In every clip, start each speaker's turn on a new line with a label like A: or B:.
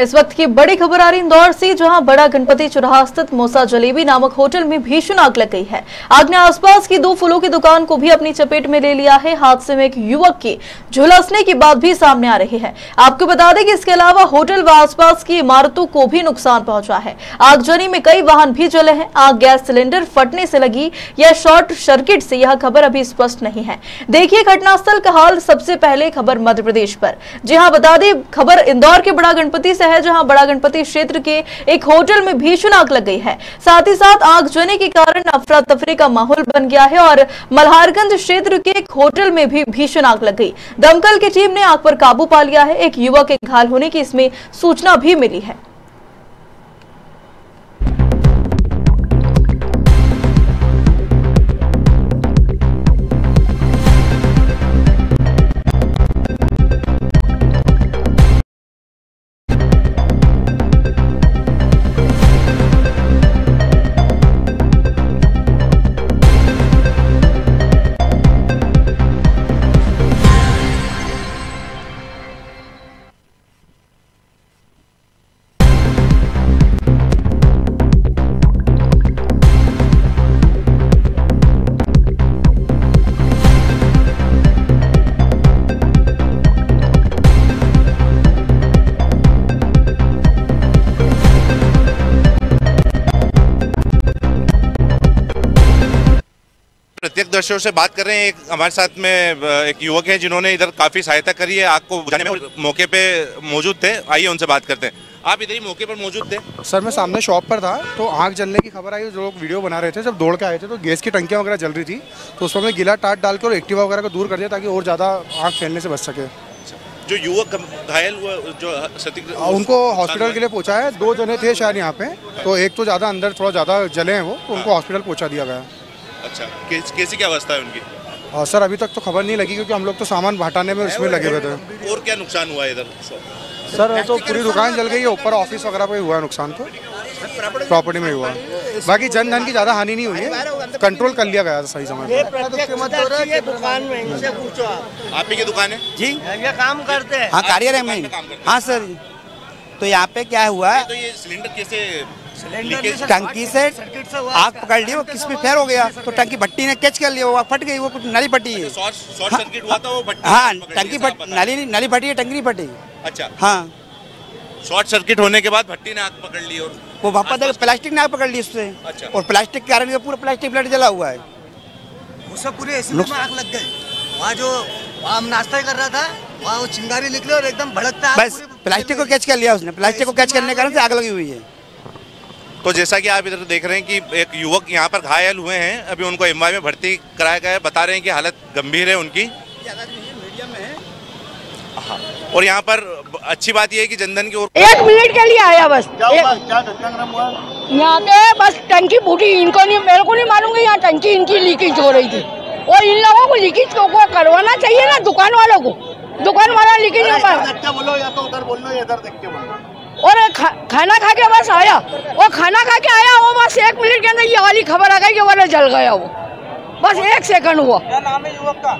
A: इस वक्त की बड़ी खबर आ रही इंदौर से, जहाँ बड़ा गणपति चौराहा स्थित मोसा जलेबी नामक होटल में भीषण आग लग गई है। आग ने आसपास की दो फूलों की दुकान को भी अपनी चपेट में ले लिया है। हादसे में एक युवक की झुलसने की बात भी सामने आ रही है। आपको बता दें कि इसके अलावा होटल व आसपास की इमारतों को भी नुकसान पहुँचा है। आगजनी में कई वाहन भी जले हैं। आग गैस सिलेंडर फटने से लगी या शॉर्ट सर्किट से यह खबर अभी स्पष्ट नहीं है। देखिए घटनास्थल का हाल सबसे पहले खबर मध्य प्रदेश पर। जी हाँ बता दें, खबर इंदौर के बड़ा गणपति से है जहाँ बड़ा गणपति क्षेत्र के एक होटल में भीषण आग लग गई है। साथ ही साथ आग जने के कारण अफरा तफरी का माहौल बन गया है और मल्हारगंज क्षेत्र के एक होटल में भी भीषण आग लग गई। दमकल की टीम ने आग पर काबू पा लिया है। एक युवक के घायल होने की इसमें सूचना भी मिली है।
B: प्रत्यक्षदर्शियों से बात कर रहे हैं। एक हमारे साथ में एक युवक हैं जिन्होंने इधर काफ़ी सहायता करी है। आग को बुझाने में मौके पे मौजूद थे। आइए उनसे बात करते हैं। आप इधर ही मौके पर मौजूद थे।
C: सर मैं सामने शॉप पर था तो आग जलने की खबर आई। जो लोग वीडियो बना रहे थे जब दौड़ के आए थे तो गैस की टंकियाँ वगैरह जल रही थी। तो उसमें मैं गिला टाट डाल के और एक्टिवा वगैरह को दूर कर दिया ताकि और ज़्यादा आग फैलने से बच सके।
B: जो युवक घायल हुआ जो
C: उनको हॉस्पिटल के लिए पहुँचा है। दो जने थे शायद यहाँ पे। तो एक तो ज़्यादा अंदर थोड़ा ज़्यादा जले हैं वो तो उनको हॉस्पिटल पहुँचा दिया गया।
B: अच्छा कैस, कैसी क्या अवस्था है उनकी?
C: और सर अभी तक तो खबर नहीं लगी क्योंकि हम लोग तो सामान हटाने में उसमें लगे हुए थे।
B: और क्या नुकसान हुआ इधर?
C: सर तो पूरी दुकान जल गई है ऊपर ऑफ़िस वगैरह पे हुआ नुकसान तो। प्रॉपर्टी में हुआ। बाकी जन धन की ज़्यादा हानि नहीं हुई है। कंट्रोल कर लिया गया था सही समय
D: में आप।
B: आप ही की दुकान है?
E: जी।
D: ये काम करते हैं।
E: हाँ
B: करते हैं।
E: हाँ सर। तो यहाँ पे क्या हुआ
B: तो ये सिलेंडर कैसे
E: टंकी से आग पकड़ ली वो किस पे फैर हो गया? तो टंकी भट्टी ने कैच कर लिया वो फट गई वो कुछ नली फटी। है।
B: था वो भट्टी
E: हाँ टंकी नली नली फटी है टंकी नहीं फटी।
B: अच्छा।
E: हाँ।
B: शॉर्ट सर्किट होने के बाद भट्टी ने आग पकड़ ली और
E: वो वापस देखो प्लास्टिक ने आग पकड़ ली उससे
B: अच्छा।
E: और प्लास्टिक के कारण पूरा प्लास्टिक प्लेट जला हुआ है।
D: उससे पूरे एसी में आग लग गई वहाँ जो वहाँ हम नाश्ता कर रहा था वहाँ वो चिंगारी निकली और एकदम भड़कता
E: बस प्लास्टिक को कैच कर लिया उसने। प्लास्टिक को कैच करने के कारण से आग लगी हुई है।
B: तो जैसा कि आप इधर देख रहे हैं कि एक युवक यहाँ पर घायल हुए हैं। अभी उनको एम में भर्ती कराया गया है। बता रहे हैं कि हालत गंभीर है उनकी। हाँ। और यहाँ पर अच्छी बात यह है कि जनधन की ओर
F: एक मिनट के लिए आया बस। यहाँ पे बस टंकी फूटी। इनको नहीं मेरे को नहीं मालूम यहाँ टंकी इनकी लीकेज हो रही थी। और इन लोगों को लीकेज को को करवाना चाहिए ना दुकान वालों को दुकान वाला लीकेज
D: बोलो या तो उधर बोलो इधर देख के बोलो
F: और खा, खाना खा के बस आया। वो खाना खा के आया वो बस एक मिनट के अंदर ये वाली खबर आ गई कि वो जल गया वो। बस एक सेकंड हुआ।
D: क्या नाम है युवक का?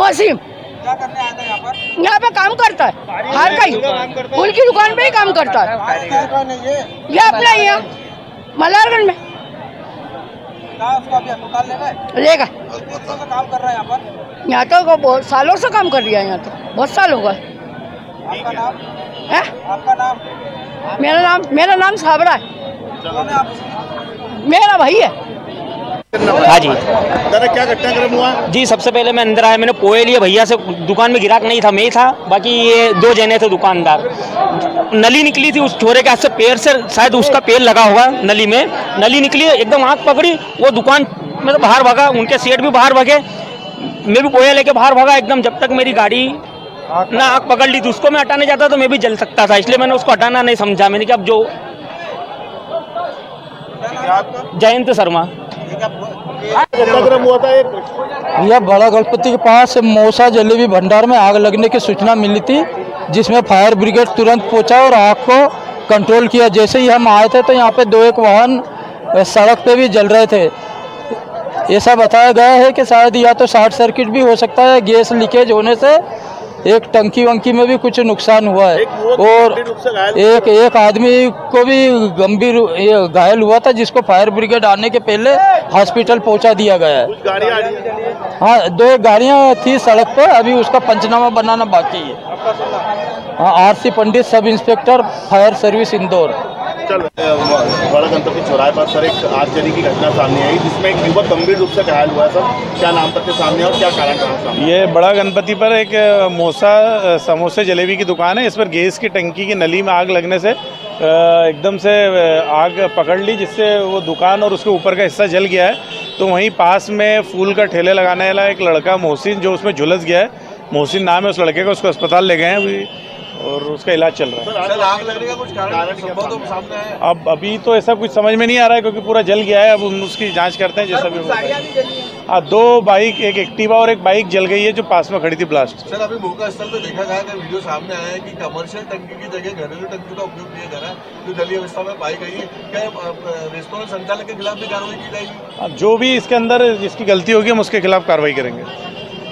F: वसीम
D: क्या करने यहाँ पर?
F: यहाँ पे काम करता है। हर कहीं। फूल की दुकान पे ही काम करता है।
D: ये?
F: अपना ही है। में। लेगा।
D: काम कर रहा है यहाँ पर?
F: यहाँ तो बहुत सालों से काम कर रहा है यहाँ तो। बहुत साल हो
D: नाम?
F: हैं?
D: आपका नाम
F: मेरा नाम मेरा नाम साबरा है।
D: है
F: मेरा भाई है।
G: हाँ जी।
D: क्या घटनाक्रम हुआ?
G: जी सबसे पहले मैं अंदर आया मैंने पोए लिए भैया से दुकान में गिराक नहीं था मैं ही था बाकी ये दो जने थे दुकानदार। नली निकली थी उस छोरे के हाथ से पैर से शायद उसका पैर लगा होगा नली में। नली निकली एकदम आग पकड़ी वो दुकान में तो बाहर भागा उनके सेठ भी बाहर भागे। मैं भी पोया लेके बाहर भागा एकदम जब तक मेरी गाड़ी ना आग पकड़ ली थी। उसको मैं हटाने जाता तो मैं भी जल सकता था, इसलिए मैंने उसको हटाना नहीं समझा। मैंने कि अब जो जयंत शर्मा।
H: यह बड़ा गणपति के पास मौसा जलेबी भंडार में आग लगने की सूचना मिली थी, जिसमें फायर ब्रिगेड तुरंत पहुँचा और आग को कंट्रोल किया। जैसे ही हम आए थे तो यहाँ पे दो एक वाहन सड़क पे भी जल रहे थे। ऐसा बताया गया है कि शायद या तो शॉर्ट सर्किट भी हो सकता है, गैस लीकेज होने से एक टंकी वंकी में भी कुछ नुकसान हुआ है। और एक एक आदमी को भी गंभीर घायल हुआ था जिसको फायर ब्रिगेड आने के पहले हॉस्पिटल पहुँचा दिया गया है। हाँ दो गाड़ियाँ थी सड़क पर अभी उसका पंचनामा बनाना बाकी है। हाँ आर सी पंडित sub inspector fire service Indore.
I: चल बड़ा गणपति चौराहे पर। सर, एक आगजनी की घटना सामने आई, जिसमें एक युवक गंभीर रूप से घायल हुआ है। सर, क्या नाम तक के सामने और क्या कारण रहा सामने?
B: ये बड़ा गणपति पर एक मोसा समोसे जलेबी की दुकान है। इस पर गैस की टंकी की नली में आग लगने से एकदम से आग पकड़ ली, जिससे वो दुकान और उसके ऊपर का हिस्सा जल गया है। तो वहीं पास में फूल का ठेले लगाने वाला एक लड़का मोहसिन, जो उसमें झुलस गया है। मोहसिन नाम है उस लड़के का, उसको अस्पताल ले गए हैं। अभी और उसका इलाज चल रहा है।
I: सर आग लगने का कुछ कारण संभव तो सामने आया
B: अब अभी तो ऐसा कुछ समझ में नहीं आ रहा है क्योंकि पूरा जल गया है अब उसकी जाँच करते हैं जैसा भी होगा हाँ। दो बाइक एक एक्टिवा और एक बाइक जल गई है जो पास में खड़ी थी ब्लास्ट।
I: सर अभी मौका स्थल पे देखा गया कि वीडियो सामने आया है कि कमर्शियल टंकी की जगह घरेलू टंकी का उपयोग किया जा रहा है जो जलीय अवस्था में पाई गई है क्या रेस्टोरेंट संचालक के खिलाफ भी कार्रवाई की जाएगी?
B: जो भी इसके अंदर जिसकी गलती होगी हम उसके खिलाफ कार्रवाई करेंगे।